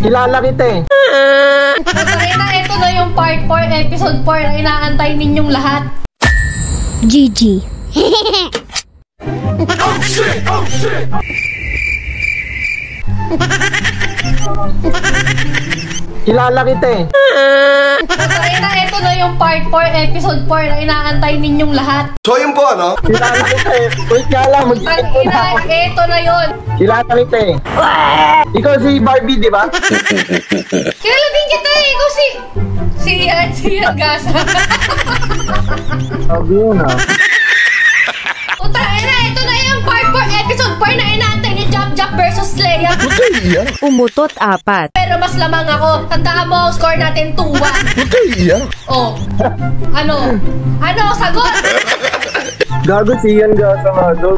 Kilala kita eh. Katarina, ito na yung part 4, episode 4 na inaantay ninyong lahat. GG. Kilala kita eh. Katarina, ito na yung part 4, episode 4 na inaantay ninyong lahat. So yun po ano? Kilala kita eh. Wait nga lang, Ang mag-isip ina, na ako. ito na yun. Kilala kita eh. Ikaw si Barbie, di ba? Kilala din kita eh. Ikaw si... Si Ian, si Ian Gasa. Sabi yun ah. Puta, ina, Leia. Umutot apat. Pero mas lamang ako. Tandaan mo, score natin 2-1. Oh. Ano? Ano? Sagot? Gago si Ian Gasa nga daw.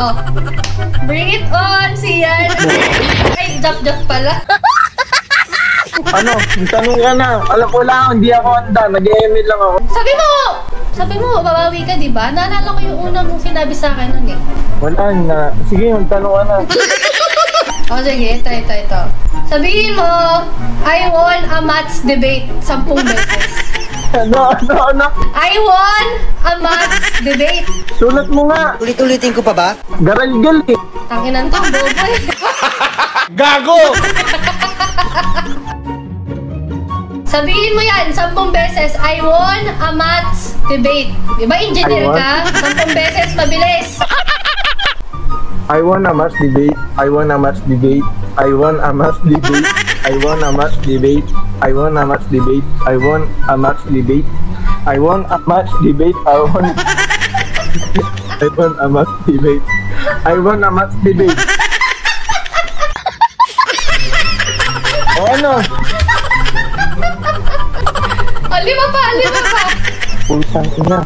Oh. Bring it on, Sian. Ay, Jab Jab pala. Ano, tanong ka na. Alam ko lang, hindi ako handa. Nag-email lang ako. Sabi mo, sabi mo, babawi ka, di ba? Naalala ko yung una mong sinabi sa akin nun eh. Wala na. Sige, magtanong ka na. O sige, ito, ito, ito. Sabihin mo, I won a match debate sampung beses. Ano, ano, ano? I won a match debate. Sulat mo nga. Ulit-ulitin ko pa ba? Garangal eh. Tanginan to, bobo eh. Gago! Sabihin mo yan, sampung beses, I won a match debate. Di ba, engineer ka? Sampung beses, mabilis. I won a match debate. I won a match debate. I won a match debate. I won a match debate. I won a match debate. I won a match debate. I won a match debate. I won. I won a match debate. I won a match debate. O ano? Lima pa, lima pa. Putang ina.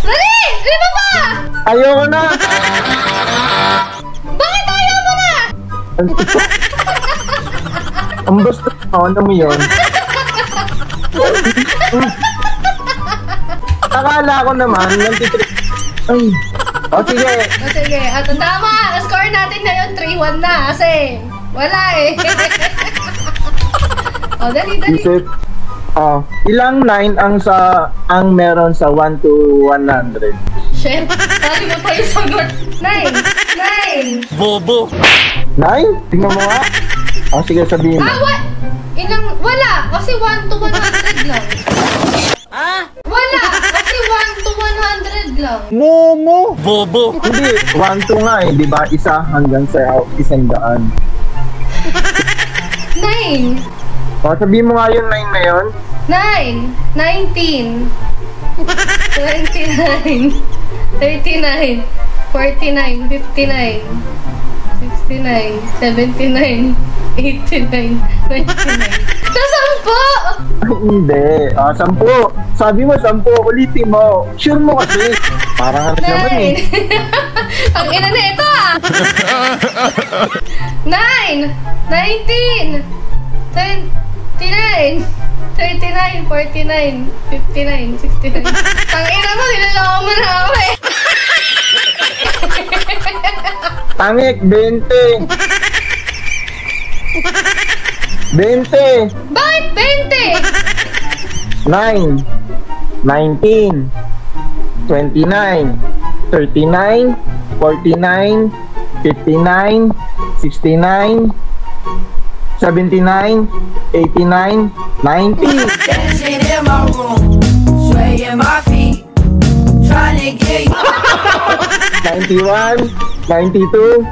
Dali! Lima pa! Ayoko na! Bakit ayaw mo na? Ang basta mo, ano mo yun? Akala ko naman, nantitrip. Ay. O sige, O sige, at tama, score natin ngayon 3-1 na kasi wala eh. o, dali, dali. isip. Oh, ilang 9 ang sa ang meron sa 1 to 100? Shit, sabi mo pa yung sagot. Nine! Nine! 9? Tingnan mo nga. Oh, sige sabihin mo. Ah, what? Ilang, wala. Kasi 1 to 100 lang. Ah? Wala. Kasi 1 to 100 lang. Momo! Bobo! Hindi, 1 to nga eh, di ba? Isa hanggang sa isang daan. Nine! O, sabihin mo nga yung 9 na yun. 9, 19, 29, 39, 49, 59, 69, 79, 89, 99. Sa sampo! Hindi. Ah, sampu. Sabi mo sampu. Ulitin mo. Sure mo kasi. Parang ano naman eh. Ang ina na ito ah! Nine! Nineteen! Ten! 49, 39, 49, 59, 69. Tangina mo, nilaloko mo na ako eh. Tangik, 20. 20. Bakit 20? 9, 19, 29, 39, 49, 59, 69, 79. 89. 90. Dancing in my room, swaying my feet, trying to get you. 91, 92,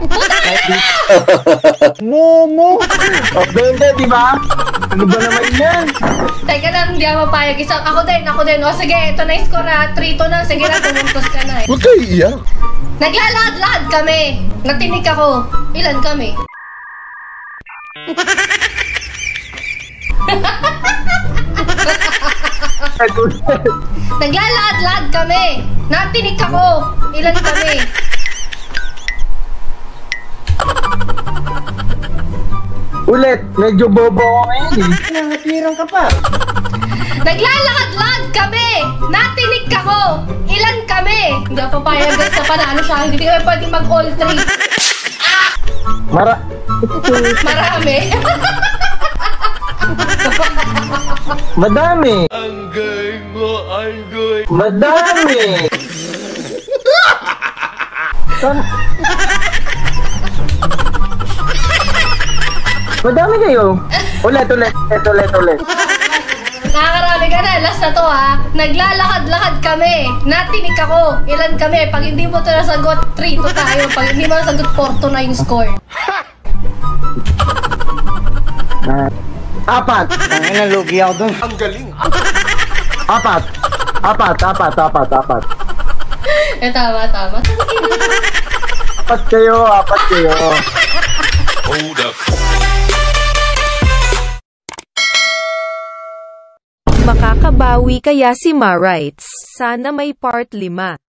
90. Momo! O, 20, di ba? Ano ba naman yan? Teka lang, hindi ako mapayag. Isa, ako din, ako din. O sige, ito na yung score na. 3 to na. Sige na, tumuntos ka na eh. Huwag kayo iyak. Naglalakad-lakad kami. Natinig ako. Ilan kami? Naglalakad-lakad kami. Natinig ako. Ilan kami? Ulit, medyo bobo ako ngayon eh. Nangatwirang ka pa. Naglalakad-lakad kami! Natinig ako! Ilan kami? Hindi ako papayag sa panalo siya. Hindi kami pwedeng mag all three. Mara... Marami. Madami! Madami! San- Madami kayo. Ulit, ulit, ulit, ulit, ulit. Nakakarami ka na. Naglalakad-lakad kami. Natinig ako. Ilan kami? Pag hindi mo to nasagot, 3 to tayo. Pag hindi mo nasagot, 4 to na yung score. Apat. Tangin na, lugi ako dun. Ang galing. Apat. Apat, apat, apat, apat. Eh, tama, tama. Apat kayo, apat kayo. Hold up. Makakabawi kaya si Marites. Sana may part 5.